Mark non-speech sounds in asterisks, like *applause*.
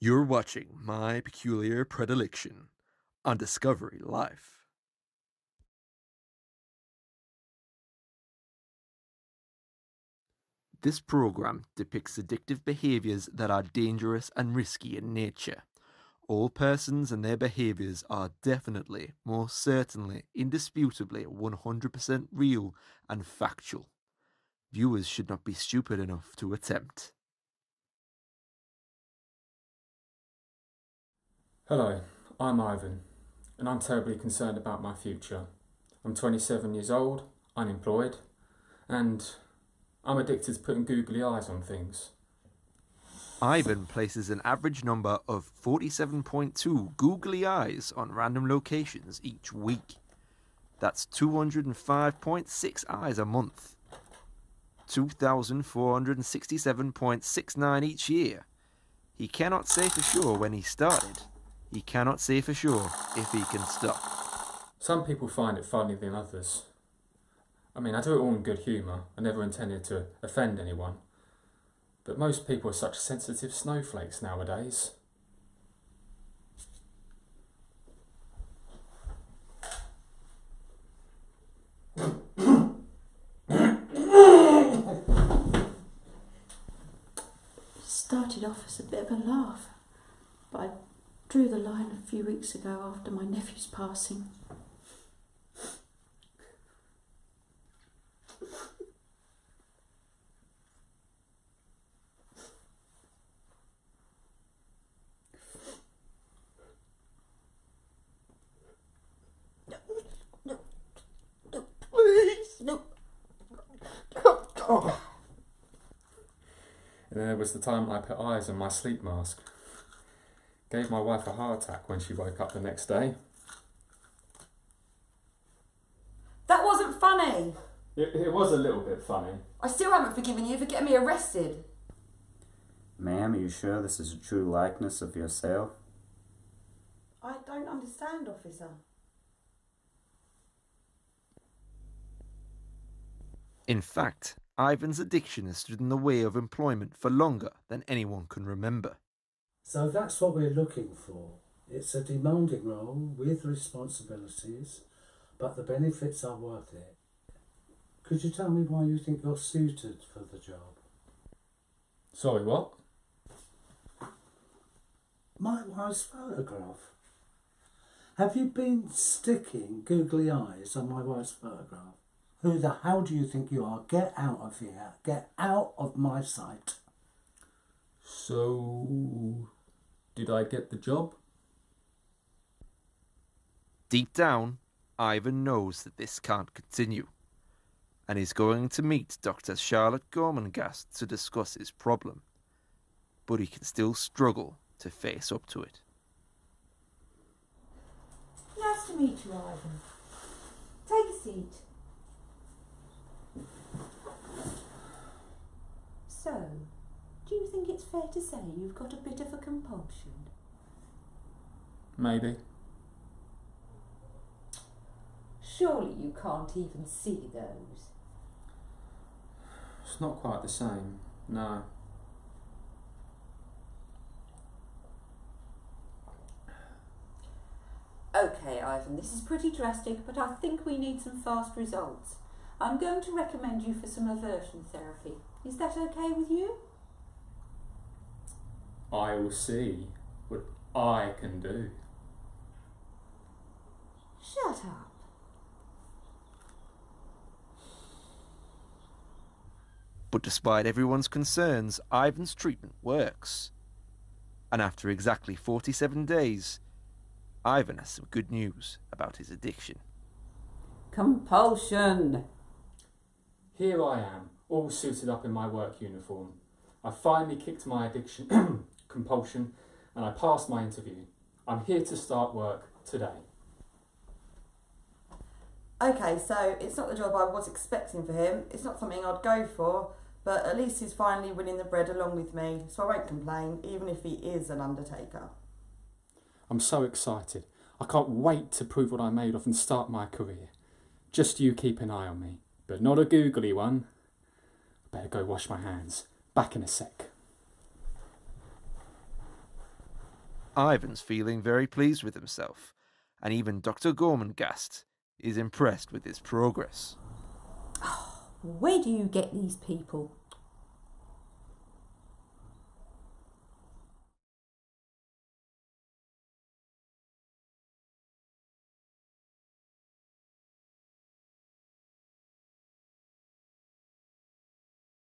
You're watching My Peculiar Predilection on Discovery Life. This program depicts addictive behaviors that are dangerous and risky in nature. All persons and their behaviors are definitely, most certainly, indisputably 100% real and factual. Viewers should not be stupid enough to attempt. Hello, I'm Ivan, and I'm terribly concerned about my future. I'm 27 years old, unemployed, and I'm addicted to putting googly eyes on things. Ivan places an average number of 47.2 googly eyes on random locations each week. That's 205.6 eyes a month. 2,467.69 each year. He cannot say for sure when he started. He cannot say for sure if he can stop. Some people find it funnier than others. I mean, I do it all in good humour. I never intended to offend anyone. But most people are such sensitive snowflakes nowadays. started off as a bit of a laugh, but I drew the line a few weeks ago after my nephew's passing. And uh, then there was the time I put eyes on my sleep mask. Gave my wife a heart attack when she woke up the next day. That wasn't funny. It, it was a little bit funny. I still haven't forgiven you for getting me arrested. Ma'am, are you sure this is a true likeness of yourself? I don't understand, officer. In fact, Ivan's addiction has stood in the way of employment for longer than anyone can remember. So that's what we're looking for. It's a demanding role with responsibilities, but the benefits are worth it. Could you tell me why you think you're suited for the job? Sorry, what? My wife's photograph. Have you been sticking googly eyes on my wife's photograph? Who the hell do you think you are? Get out of here. Get out of my sight. So, did I get the job? Deep down, Ivan knows that this can't continue, and is going to meet Dr. Charlotte Gormenghast to discuss his problem. But he can still struggle to face up to it. nice to meet you, Ivan. Take a seat. So, do you think it's fair to say you've got a bit of a compulsion? Maybe. Surely you can't even see those. It's not quite the same. No. Okay, Ivan, this is pretty drastic, but I think we need some fast results. I'm going to recommend you for some aversion therapy. Is that okay with you? I will see what I can do. Shut up. But despite everyone's concerns, Ivan's treatment works. And after exactly 47 days, Ivan has some good news about his addiction. Compulsion. Here I am, all suited up in my work uniform. I finally kicked my addiction *clears throat* compulsion and I passed my interview. I'm here to start work today. Okay, so it's not the job I was expecting for him. It's not something I'd go for, but at least he's finally winning the bread along with me, so I won't complain, even if he is an undertaker. I'm so excited. I can't wait to prove what I'm made of and start my career. Just you keep an eye on me, but not a googly one. I better go wash my hands. Back in a sec. Ivan's feeling very pleased with himself, and even Dr. Gormenghast is impressed with his progress. Where do you get these people?